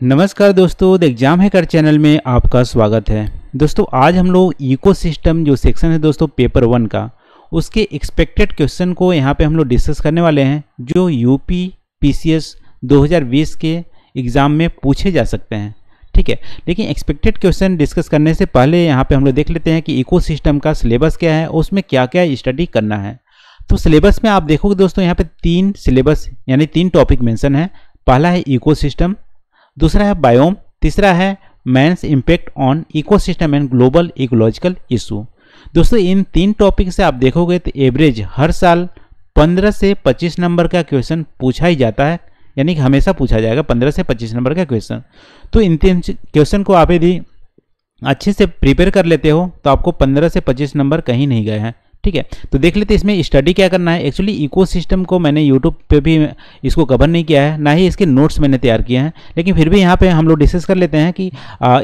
नमस्कार दोस्तों, the exam hacker channel में आपका स्वागत है। दोस्तों, आज हम लोग इकोसिस्टम जो सेक्शन है दोस्तों, पेपर वन का, उसके एक्सपेक्टेड क्वेश्चन को यहाँ पे हम लोग डिस्कस करने वाले हैं, जो यूपी पीसीएस 2020 के एग्ज़ाम में पूछे जा सकते हैं। ठीक है, लेकिन एक्सपेक्टेड क्वेश्चन डिस्कस करने से पहले यहाँ पे हम लोग देख लेते हैं कि इकोसिस्टम का सिलेबस क्या है, उसमें क्या क्या स्टडी करना है। तो सिलेबस में आप देखोगे दोस्तों, यहाँ पे तीन सिलेबस यानी तीन टॉपिक मेंशन है। पहला है इकोसिस्टम दूसरा है बायोम, तीसरा है man's impact on ecosystem and global ecological issue दोस्तों, इन तीन टॉपिक से आप देखोगे तो एवरेज हर साल 15 से 25 नंबर का क्वेश्चन पूछा ही जाता है। यानी कि हमेशा पूछा जाएगा 15 से 25 नंबर का क्वेश्चन तो इन तीन क्वेश्चन को आप यदि अच्छे से प्रिपेयर कर लेते हो तो आपको 15 से 25 नंबर कहीं नहीं गए हैं। ठीक है? तो देख लेते इसमें स्टडी क्या करना है। एक्चुअली इकोसिस्टम को मैंने यूट्यूब पे भी इसको कवर नहीं किया है। ना ही इसके नोट्स मैंने तैयार किए हैं। लेकिन फिर भी यहाँ पे हम लोग डिस्कस कर लेते हैं कि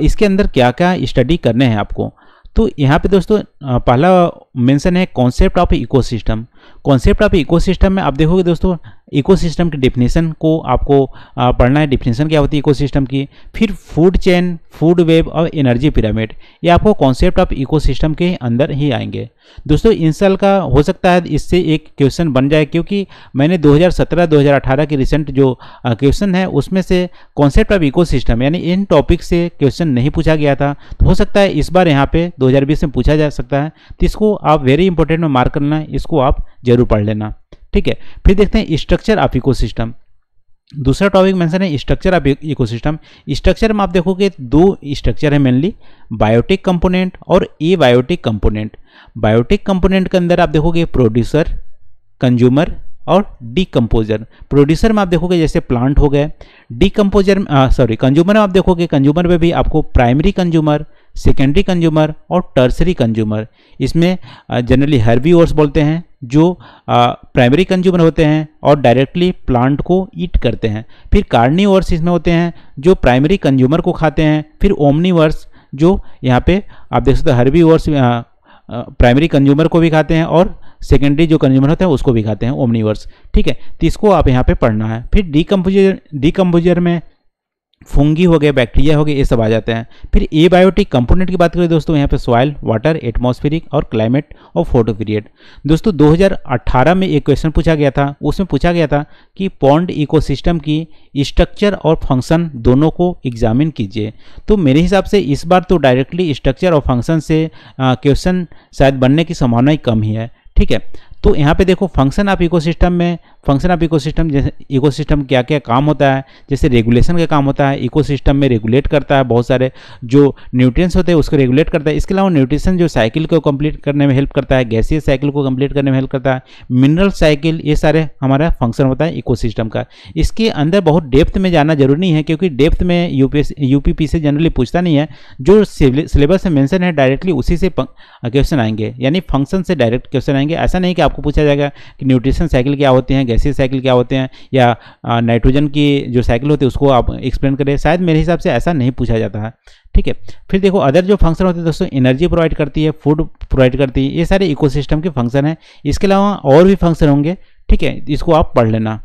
इसके अंदर क्या क्या स्टडी करने हैं आपको। तो यहाँ पे दोस्तों पहला मेंशन है concept of ecosystem concept of ecosystem में आप देखोगे दोस्तों इकोसिस्टम की डेफिनेशन को आपको पढ़ना है। डेफिनेशन क्या होती है इकोसिस्टम की? फिर फ़ूड चेन फ़ूड वेब और एनर्जी पिरामिड ये आपको कॉन्सेप्ट ऑफ़ इकोसिस्टम के अंदर ही आएँगे। दोस्तों, इन साल का हो सकता है इससे एक क्वेश्चन बन जाए, क्योंकि मैंने 2017-2018 के रिसेंट जो क्वेश्चन है, उसमें से कॉन्सेप्ट ऑफ़ इकोसिस्टम यानी इन टॉपिक से क्वेश्चन नहीं पूछा गया था। तो हो सकता है इस बार यहाँ पे 2020 में पूछा जा सकता है। तो इसको आप वेरी इंपॉर्टेंट में मार्क करना है इसको आप ज़रूर पढ़ लेना। ठीक है? फिर देखते हैं स्ट्रक्चर ऑफ़ इकोसिस्टम दूसरा टॉपिक मेंशन है स्ट्रक्चर ऑफ़ इकोसिस्टम स्ट्रक्चर में आप देखोगे दो स्ट्रक्चर है मेनली बायोटिक कंपोनेंट और abiotic component biotic component के अंदर आप देखोगे प्रोड्यूसर कंज्यूमर और डीकम्पोजर प्रोड्यूसर में आप देखोगे जैसे प्लांट हो गए डीकम्पोजर सॉरी कंज्यूमर में आप देखोगे कंज्यूमर में भी आपको प्राइमरी कंज्यूमर सेकेंडरी कंज्यूमर और टर्सरी कंज्यूमर इसमें जनरली हर्बी बोलते हैं, जो प्राइमरी कंज्यूमर होते हैं और डायरेक्टली प्लांट को ईट करते हैं। फिर कार्नी इसमें होते हैं, जो प्राइमरी कंज्यूमर को खाते हैं। फिर ओमनी जो यहाँ पे आप देख सकते हो हर्बी ओर्स प्राइमरी कंज्यूमर को भी खाते हैं और सेकेंडरी जो कंज्यूमर होते हैं उसको भी खाते हैं ओमनीवर्स ठीक है तो इसको आप यहाँ पे पढ़ना है। फिर डीकम्पोजर डीकम्पोजर में फंगी हो गए, बैक्टीरिया हो गए, ये सब आ जाते हैं। फिर ए बायोटिक कंपोनेंट की बात करें दोस्तों, यहाँ पे सॉइल वाटर एटमॉस्फेरिक और क्लाइमेट और फ़ोटो पीरियड दोस्तों 2018 में एक क्वेश्चन पूछा गया था। उसमें पूछा गया था कि पॉन्ड इकोसिस्टम की स्ट्रक्चर और फ़ंक्शन दोनों को एग्जामिन कीजिए। तो मेरे हिसाब से इस बार तो डायरेक्टली स्ट्रक्चर और फ़ंक्शन से क्वेश्चन शायद बनने की संभावना ही कम ही है। ठीक है? तो यहाँ पे देखो फ़ंक्शन ऑफ़ इकोसिस्टम में फ़ंक्शन ऑफ़ इकोसिस्टम जैसे इकोसिस्टम क्या क्या काम होता है, जैसे रेगुलेशन का काम होता है इकोसिस्टम में रेगुलेट करता है बहुत सारे, जो न्यूट्रिएंट्स होते हैं उसको रेगुलेट करता है। इसके अलावा न्यूट्रिशन जो साइकिल को कंप्लीट करने में हेल्प करता है गैसीय साइकिल को कंप्लीट करने में हेल्प करता है मिनरल साइकिल ये सारे हमारा फ़ंक्शन होता है इको का। इसके अंदर बहुत डेप्थ में जाना ज़रूरी नहीं है, क्योंकि डेप्थ में यूपीएस यूपीपी से जनरली पूछता नहीं है, जो सिलेबस में मैंशन है डायरेक्टली उसी से क्वेश्चन आएँगे, यानी फ़ंक्शन से डायरेक्ट क्वेश्चन आएँगे। ऐसा नहीं कि आपको पूछा जाएगा कि न्यूट्रिशन साइकिल क्या होते हैं, गैसीय साइकिल क्या होते हैं, या नाइट्रोजन की जो साइकिल होती है उसको आप एक्सप्लेन करें। शायद मेरे हिसाब से ऐसा नहीं पूछा जाता है। ठीक है, फिर देखो अदर जो फ़ंक्शन होते हैं दोस्तों, एनर्जी प्रोवाइड करती है, फ़ूड प्रोवाइड करती है, ये सारे इकोसिस्टम के फ़ंक्शन हैं। इसके अलावा और भी फ़ंक्शन होंगे, ठीक है, इसको आप पढ़ लेना।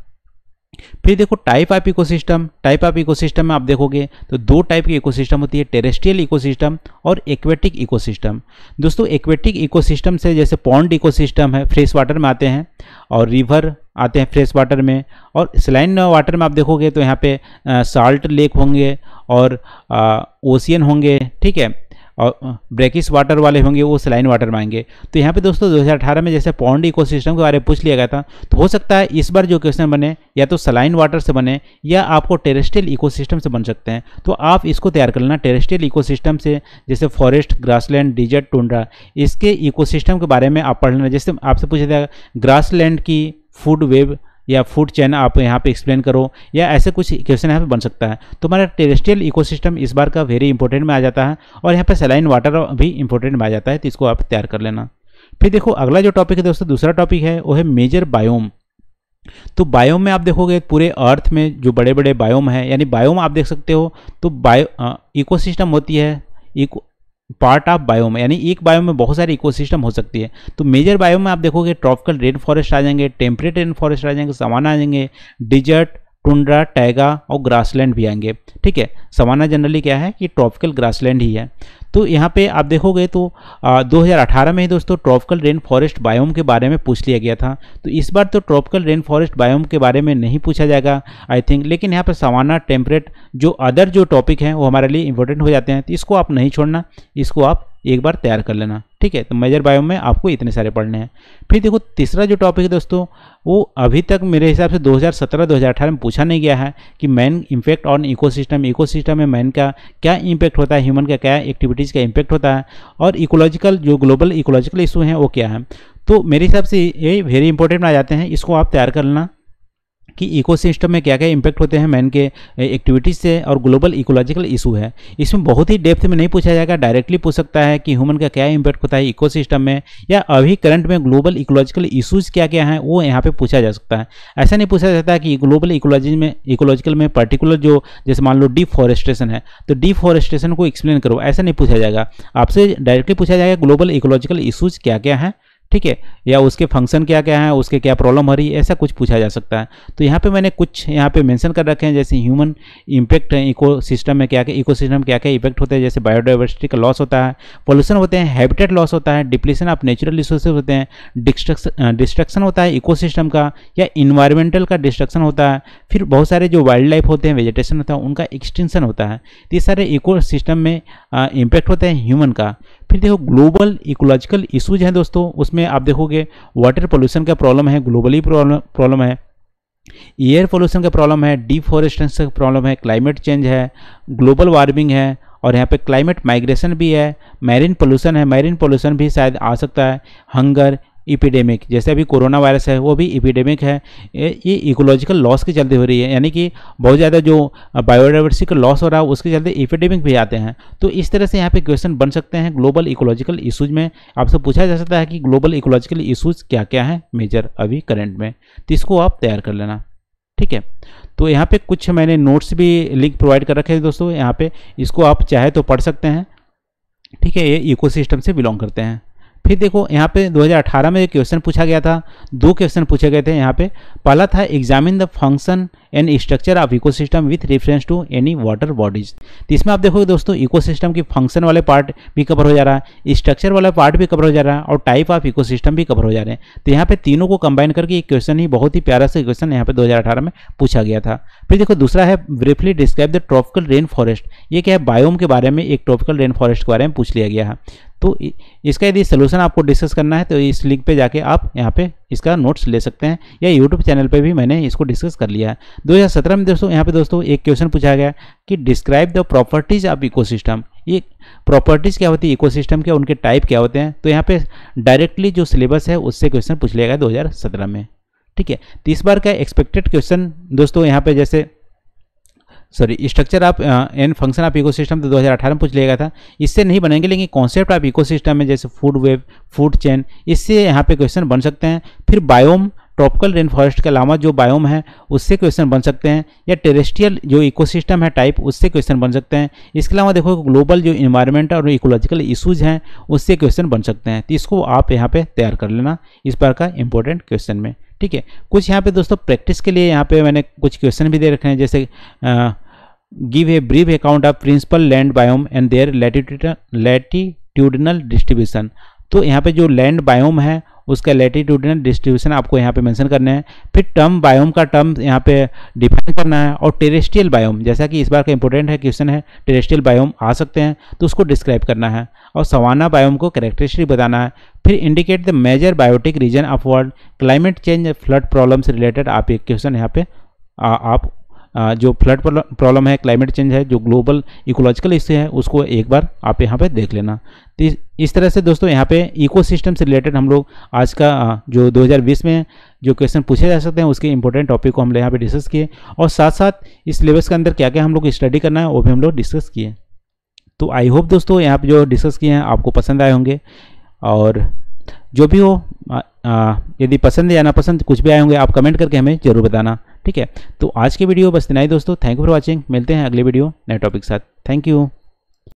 फिर देखो type of ecosystem type of ecosystem में आप देखोगे तो दो टाइप की इकोसिस्टम होती है टेरेस्ट्रियल इकोसिस्टम और एक्वेटिक इकोसिस्टम दोस्तों एक्वेटिक इकोसिस्टम से जैसे पॉन्ड इकोसिस्टम है फ्रेश वाटर में आते हैं और रिवर आते हैं फ्रेश वाटर में और स्लाइन वाटर में आप देखोगे तो यहाँ पे साल्ट लेक होंगे और ओशियन होंगे, ठीक है? और ब्रेकिस वाटर वाले होंगे, वो सलाइन वाटर में आएँगे। तो यहाँ पे दोस्तों 2018 में जैसे पॉन्ड इकोसिस्टम के बारे में पूछ लिया गया था तो हो सकता है इस बार जो क्वेश्चन बने, या तो सलाइन वाटर से बने, या आपको टेरेस्ट्रियल इकोसिस्टम से बन सकते हैं। तो आप इसको तैयार कर लेना टेरेस्ट्रियल इकोसिस्टम से, जैसे फॉरेस्ट ग्रासलैंड डिजर्ट टूंड्रा इसके इकोसिस्टम के बारे में आप पढ़ लेना। जैसे आपसे पूछा जाएगा ग्रासलैंड की फ़ूड वेब या फ़ूड चैन आप यहाँ पे एक्सप्लेन करो, या ऐसे कुछ क्वेश्चन यहाँ पे बन सकता है। तो हमारा टेरेस्ट्रियल इकोसिस्टम इस बार का वेरी इंपॉर्टेंट में आ जाता है और यहाँ पे सलाइन वाटर भी इंपॉर्टेंट में आ जाता है तो इसको आप तैयार कर लेना। फिर देखो, अगला जो टॉपिक है दोस्तों, दूसरा टॉपिक है, वो है मेजर बायोम तो बायोम में आप देखोगे, पूरे अर्थ में जो बड़े बड़े बायोम है, यानी बायोम आप देख सकते हो तो बायो इकोसिस्टम होती है पार्ट ऑफ़ बायोम यानी एक बायोम में बहुत सारे इकोसिस्टम हो सकती है। तो मेजर बायोम में आप देखोगे ट्रॉपिकल रेन फॉरेस्ट आ जाएँगे टेम्परेट रेन फॉरेस्ट आ जाएँगे सवाना आ जाएँगे डिजर्ट टुंड्रा टैगा और ग्रासलैंड भी आएँगे। ठीक है? सवाना जनरली क्या है? कि ट्रॉपिकल ग्रासलैंड ही है। तो यहाँ पे आप देखोगे तो आ, 2018 में ही दोस्तों ट्रॉपिकल रेन फॉरेस्ट बायोम के बारे में पूछ लिया गया था। तो इस बार तो ट्रॉपिकल रेन फॉरेस्ट बायोम के बारे में नहीं पूछा जाएगा आई थिंक लेकिन यहाँ पर सवाना टेम्परेट जो अदर जो टॉपिक हैं वो हमारे लिए इंपॉर्टेंट हो जाते हैं। तो इसको आप नहीं छोड़ना इसको आप एक बार तैयार कर लेना ठीक है? तो मेजर बायोम में आपको इतने सारे पढ़ने हैं। फिर देखो तीसरा जो टॉपिक है दोस्तों वो अभी तक मेरे हिसाब से 2017-2018 में पूछा नहीं गया है कि man impact on ecosystem ecosystem में मैन का क्या इम्पैक्ट होता है ह्यूमन का क्या एक्टिविटीज़ का इम्पैक्ट होता है और इकोलॉजिकल जो ग्लोबल इकोलॉजिकल इशू हैं, वो क्या है? तो मेरे हिसाब से ये वेरी इंपॉर्टेंट आ जाते हैं, इसको आप तैयार कर लेना। कि इकोसिस्टम में क्या क्या इम्पैक्ट होते हैं मैन के एक्टिविटीज़ से और ग्लोबल इकोलॉजिकल इशू है। इसमें बहुत ही डेप्थ में नहीं पूछा जाएगा डायरेक्टली पूछ सकता है कि ह्यूमन का क्या इम्पैक्ट होता है इकोसिस्टम में या अभी करंट में ग्लोबल इकोलॉजिकल इशूज़ क्या क्या हैं, वो यहाँ पर पूछा जा सकता है। ऐसा नहीं पूछा जाता कि ग्लोबल इकोलॉजी में इकोलॉजिकल में पर्टिकुलर जो, जैसे मान लो डिफॉरेस्टेशन है तो डिफॉरेस्टेशन को एक्सप्लेन करो, ऐसा नहीं पूछा जाएगा। आपसे डायरेक्टली पूछा जाएगा ग्लोबल इकोलॉजिकल इशूज़ क्या क्या हैं। ठीक है? या उसके फ़ंक्शन क्या क्या है, उसके क्या प्रॉब्लम हो रही है, ऐसा कुछ पूछा जा सकता है। तो यहाँ पे मैंने कुछ यहाँ पे मेंशन कर रखे हैं, जैसे ह्यूमन इम्पैक्ट है इको सिस्टम में क्या क्या इको सिस्टम क्या क्या इफ़ेक्ट होते हैं, जैसे बायोडाइवर्सिटी का लॉस होता है पोल्यूशन होते हैं हैबिटेट लॉस होता है डिप्लीशन ऑफ़ नेचुरल रिसोर्सेज होते हैं डिस्ट्रक्शन होता है इको का, या इन्वायरमेंटल का डिस्ट्रक्शन होता है, फिर बहुत सारे जो वाइल्ड लाइफ होते हैं वेजिटेशन होता है, उनका एक्सटेंशन होता है। तो ये सारे इको में इम्पैक्ट होते हैं ह्यूमन का। फिर देखो ग्लोबल इकोलॉजिकल इशूज हैं दोस्तों, उसमें आप देखोगे वाटर पोल्यूशन का प्रॉब्लम है ग्लोबली प्रॉब्लम है। एयर पोल्यूशन का प्रॉब्लम है डिफॉरेस्टेशन का प्रॉब्लम है क्लाइमेट चेंज है ग्लोबल वार्मिंग है, और यहाँ पे क्लाइमेट माइग्रेशन भी है मैरिन पोल्यूशन है मैरिन पोल्यूशन भी शायद आ सकता है हंगर इपीडेमिक जैसे अभी कोरोना वायरस है, वो भी इपीडेमिक है। ये इकोलॉजिकल लॉस के चलते हो रही है। यानी कि बहुत ज़्यादा जो बायोडाइवर्सिटी का लॉस हो रहा है, उसके चलते इपीडेमिक भी आते हैं। तो इस तरह से यहाँ पे क्वेश्चन बन सकते हैं ग्लोबल इकोलॉजिकल इशूज़ में। आपसे पूछा जा सकता है कि ग्लोबल इकोलॉजिकल इशूज़ क्या क्या हैं मेजर अभी करंट में। तो इसको आप तैयार कर लेना। ठीक है? तो यहाँ पे कुछ मैंने नोट्स भी लिंक प्रोवाइड कर रखे हैं दोस्तों। यहाँ पे इसको आप चाहे तो पढ़ सकते हैं। ठीक है? ये इकोसिस्टम से बिलोंग करते हैं। फिर देखो, यहाँ पे 2018 में एक क्वेश्चन पूछा गया था, दो क्वेश्चन पूछे गए थे यहाँ पे। पहला था examine the function and structure of ecosystem with reference to any water bodies तो इसमें आप देखोगे दोस्तों इकोसिस्टम की फ़ंक्शन वाले पार्ट भी कवर हो जा रहा है स्ट्रक्चर वाला पार्ट भी कवर हो जा रहा है, और टाइप ऑफ़ इकोसिस्टम भी कवर हो जा रहे हैं। तो यहाँ पे तीनों को कंबाइन करके एक क्वेश्चन ही बहुत ही प्यारा सा क्वेश्चन यहाँ पे 2018 में पूछा गया था। फिर देखो, दूसरा है briefly describe the tropical rainforest ये क्या है बायोम के बारे में एक ट्रॉपिकल रेन फॉरेस्ट के बारे में पूछ लिया गया है। तो इसका यदि सोल्यूशन आपको डिस्कस करना है तो इस लिंक पे जाके आप यहाँ पे इसका नोट्स ले सकते हैं, या यूट्यूब चैनल पे भी मैंने इसको डिस्कस कर लिया है। 2017 में दोस्तों, यहाँ पे दोस्तों एक क्वेश्चन पूछा गया कि describe the properties of ecosystem ये प्रॉपर्टीज़ क्या होती है इकोसिस्टम के उनके टाइप क्या होते हैं? तो यहाँ पे डायरेक्टली जो सिलेबस है, उससे क्वेश्चन पूछ लिया गया दो हज़ार सत्रह में। ठीक है तीस बार का एक्सपेक्टेड क्वेश्चन दोस्तों, यहाँ पे जैसे सॉरी स्ट्रक्चर आप एन फ़ंक्शन ऑफ़ इकोसिस्टम तो 2018 में पूछ लिया गया था। इससे नहीं बनेंगे, लेकिन कॉन्सेप्ट ऑफ़ इकोसिस्टम में जैसे फ़ूड वेब फ़ूड चेन इससे यहाँ पे क्वेश्चन बन सकते हैं। फिर बायोम ट्रॉपिकल रेन फॉरेस्ट के अलावा जो बायोम है, उससे क्वेश्चन बन सकते हैं। या टेरेस्ट्रियल जो इकोसिस्टम है टाइप उससे क्वेश्चन बन सकते हैं। इसके अलावा देखो ग्लोबल जो इन्वायरमेंट और इकोलॉजिकल इशूज़ हैं, उससे क्वेश्चन बन सकते हैं। तो इसको आप यहाँ पे तैयार कर लेना, इस बार का इंपॉर्टेंट क्वेश्चन में। ठीक है। कुछ यहाँ पे दोस्तों प्रैक्टिस के लिए यहाँ पे मैंने कुछ क्वेश्चन भी दे रखे हैं। जैसे give a brief account of principal land biome and their latitude latitudinal distribution तो यहाँ पे जो लैंड बायोम है उसका लेटीट्यूडनल डिस्ट्रीब्यूशन आपको यहाँ पे मेंशन करने हैं। फिर टर्म बायोम का टर्म यहाँ पे डिफाइन करना है और टेरेस्ट्रियल बायोम जैसा कि इस बार का इंपॉर्टेंट है क्वेश्चन है टेरेस्ट्रियल बायोम आ सकते हैं तो उसको डिस्क्राइब करना है और सवाना बायोम को करेक्टरिस्टिक बताना है। फिर indicate the major biotic region of world climate change flood problem से रिलेटेड आप एक क्वेश्चन यहाँ पे आ, आप जो फ्लड प्रॉब्लम है, क्लाइमेट चेंज है, जो ग्लोबल इकोलॉजिकल इश्यू है, उसको एक बार आप यहाँ पे देख लेना। तो इस तरह से दोस्तों यहाँ पे इकोसिस्टम से रिलेटेड हम लोग आज का जो 2020 में जो क्वेश्चन पूछे जा सकते हैं, उसके इंपॉर्टेंट टॉपिक को हम लोग यहाँ पे डिस्कस किए और साथ साथ इस सिलेबस के अंदर क्या क्या हम लोग स्टडी करना है, वो भी हम लोग डिस्कस किए। तो आई होप दोस्तों यहाँ पे जो डिस्कस किए हैं, आपको पसंद आए होंगे और जो भी हो यदि पसंद या ना पसंद कुछ भी आए होंगे, आप कमेंट करके हमें ज़रूर बताना। ठीक है? तो आज की वीडियो बस इतना ही दोस्तों। थैंक यू फॉर वॉचिंग मिलते हैं अगले वीडियो नए टॉपिक के साथ। Thank you